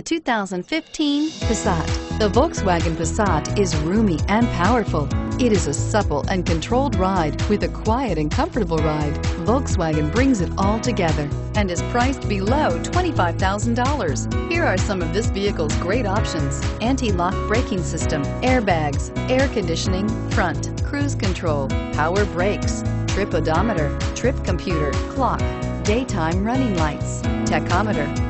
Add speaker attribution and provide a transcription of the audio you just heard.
Speaker 1: The 2015 Passat. The Volkswagen Passat is roomy and powerful. It is a supple and controlled ride with a quiet and comfortable ride. Volkswagen brings it all together and is priced below $25,000. Here are some of this vehicle's great options. Anti-lock braking system, airbags, air conditioning, front, cruise control, power brakes, trip odometer, trip computer, clock, daytime running lights, tachometer.